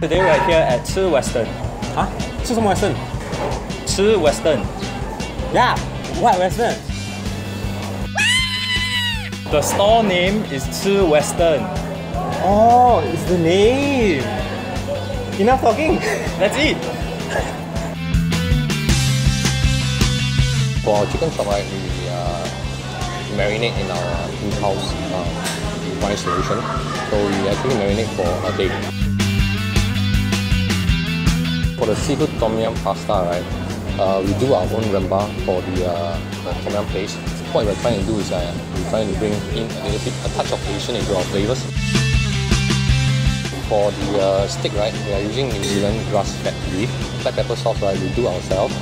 Today we are here at Chi Western. Huh? Chi some Western? Chi Western. Yeah, what Western? The store name is Chi Western. Oh, it's the name. Enough talking. That's it. For chicken stock, right, we uh, marinate in our in-house uh, wine solution. So we actually marinate for a day. For the seafood tom yum pasta, right, uh, we do our own rempah for the, uh, the tom yum paste. What we're trying to do is uh, we're trying to bring in a little bit, a touch of Asian into our flavors. For the uh, steak, right, we are using New Zealand grass-fed beef. Black pepper sauce, right, we do ourselves.